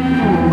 Música